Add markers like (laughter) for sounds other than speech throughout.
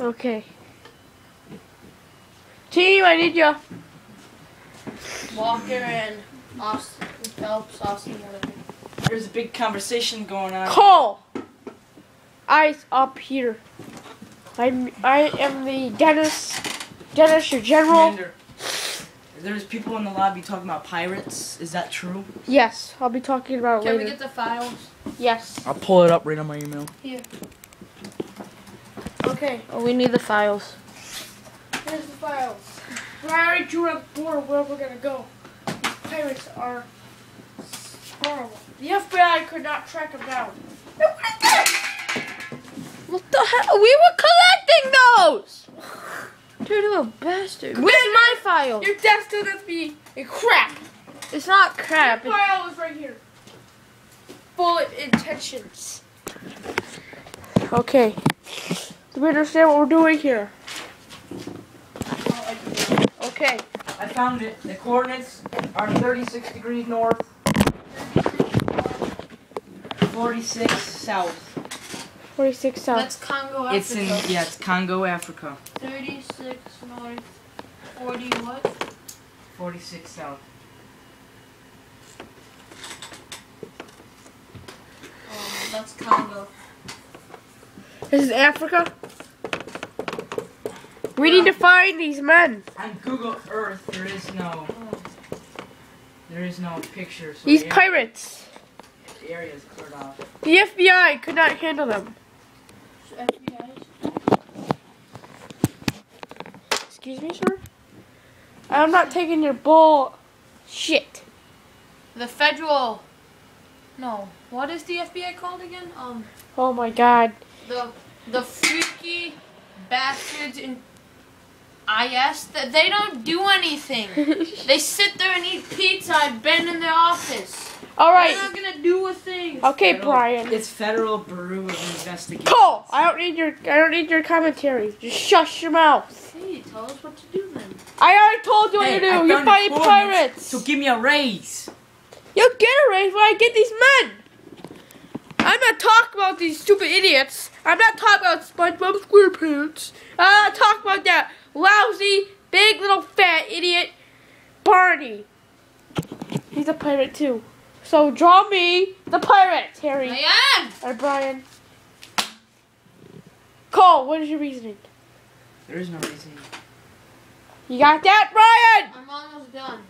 Okay. Team, I need you. Walker and Austin. Phelps, Austin, whatever. There's a big conversation going on. Cole. Eyes up here. I'm I am the Dennis Dennis your general. Commander, there's people in the lobby talking about pirates. Is that true? Yes, I'll be talking about it Can we get the files? yes. I'll pull it up right on my email. Here. Okay. Oh, we need the files. Here's the files. I already drew up board where we're gonna go. These pirates are horrible. The FBI could not track them down. What the hell? We were collecting those! Dude, you little bastard. Where's my file? Your destined to be a crap. It's not crap. Your file is right here. Bullet intentions. Okay. Do we understand what we're doing here? Okay. I found it. The coordinates are 36 degrees north, 46 south. 46 south. That's Congo, Africa. It's in yeah, it's Congo, Africa. 36 north, 40 what? 46 south. Um, that's Congo. This is Africa. We need to find these men. On Google Earth, there is no there is no picture. So These the area- pirates. The area is cleared off. The FBI could not handle them. So Excuse me, sir? I'm not taking your bull shit. The federal. No. What is the FBI called again? Um, Oh my god. the the freaky bastards in IS. That they don't do anything. (laughs) They sit there and eat pizza. I've been in their office. All right. They're right. not gonna do a thing. Okay, Federal- Brian. It's Federal Bureau of Investigation. Cole, I don't need your I don't need your commentary. Just shush your mouth. Hey, tell us what to do then. I already told you what Hey, to do. You're fighting pirates. So give me a raise. You'll get a raise when I get these men. I'm not talking about these stupid idiots. I'm not talking about SpongeBob SquarePants. I'm not talking about that lousy, big little fat idiot Barney. He's a pirate too. So draw me the pirate, Harry. I am. Or Brian. Cole, what is your reasoning? There is no reason. You got that, Brian? I'm almost done.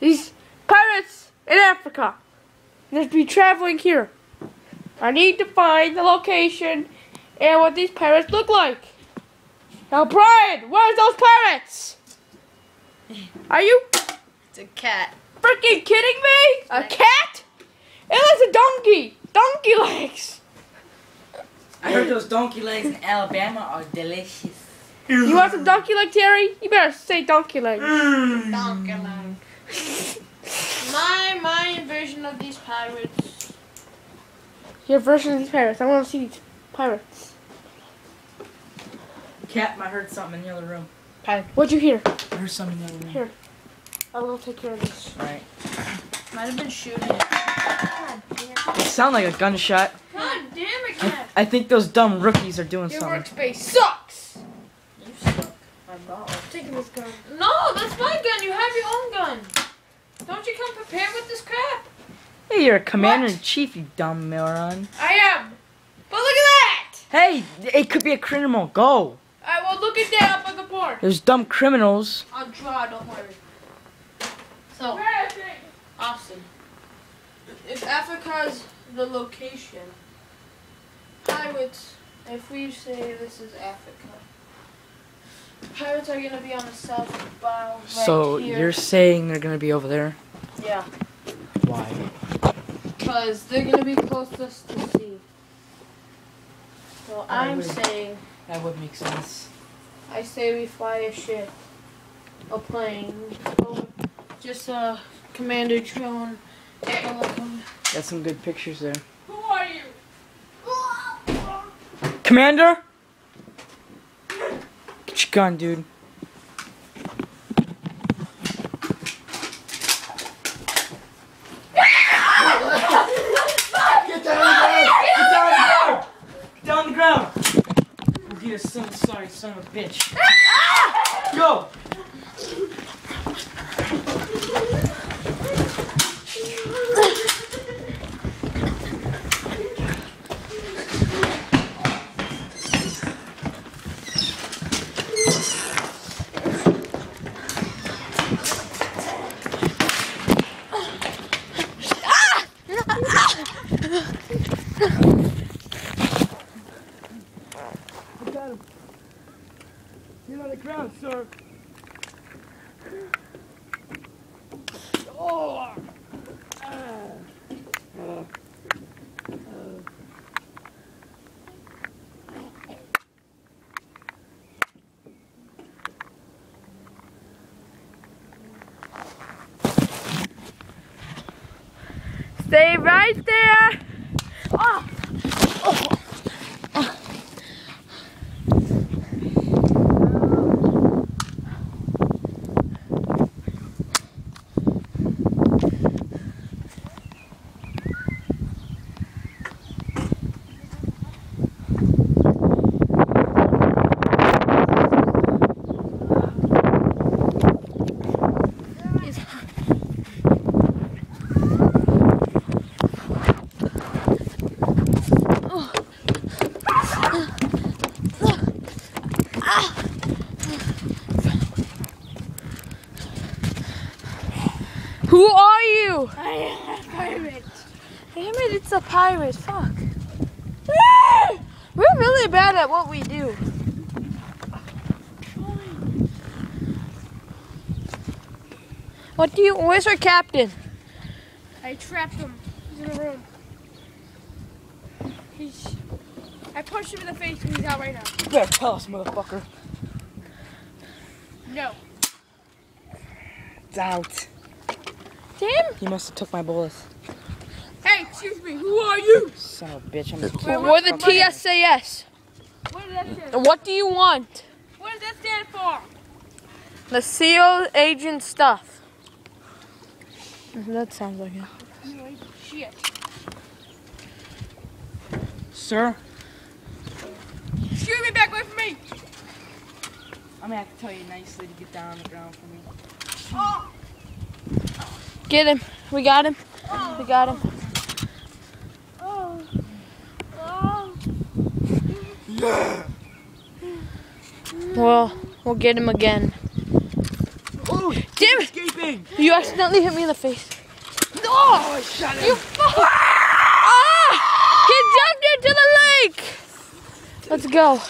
These pirates in Africa. They'd be traveling here. I need to find the location and what these pirates look like. Now, Brian, where's those pirates? Are you It's a cat. freaking kidding me? A cat? It looks a donkey. Donkey legs. I heard those donkey legs in Alabama are delicious. You want some donkey leg, Terry? You better say donkey leg. Mm. Donkey leg. My my version of these pirates. Your version of these pirates. I want to see these pirates. Cap, I heard something in the other room. What'd you hear? I heard something in the other room. Here. I will take care of this. Alright. Might have been shooting. It sounded like a gunshot. God damn it, I, cat. I think those dumb rookies are doing Your something. workspace sucks. You suck. My God. I'm taking this gun. No, that's my gun. You have your own gun. Don't you come prepared with this crap? Hey, you're a commander in chief, you dumb moron. I am. But look at that. Hey, it could be a criminal. Go. I will look at that up on the board. There's dumb criminals. I'll draw. Don't worry. So, Where is it? Austin. If Africa's the location, pirates. If we say this is Africa, pirates are gonna be on the south bow. Right so here. you're saying they're gonna be over there? yeah, Why? because they're gonna be closest to sea. So I'm would- saying, That would make sense. I say we fly a ship, a plane, or just a commander drone. helicopter. Got some good pictures there. Who are you? Commander? Get your gun, dude. Get down on the ground! Get down on the ground! Get down on the ground! you son, sorry son of a bitch. Go! Get ah! Stay right there. Who are you? I am a pirate. Damn it, it's a pirate. Fuck. We're really bad at what we do. What do you? Where's our captain? I trapped him. He's in the room. He's. I punched him in the face and he's out right now. You better tell us, motherfucker. No. It's out. Damn. He must have took my bullets. Hey, excuse me. Who are you? Son of a bitch, I'm gonna We're the TSAS. What does that stand? What do you want? What does that stand for? The SEAL agent stuff. That sounds like it. Shit. Sir, Excuse me, back away from me. I'm gonna have to tell you nicely to get down on the ground for me. Oh, Get him. We got him. We got him. oh, oh. (sighs) Well, we'll get him again. Oh, Damn it! escaping! You accidentally hit me in the face. No! Oh, I shot him! You fuck! Ah! He jumped into the lake! Let's go.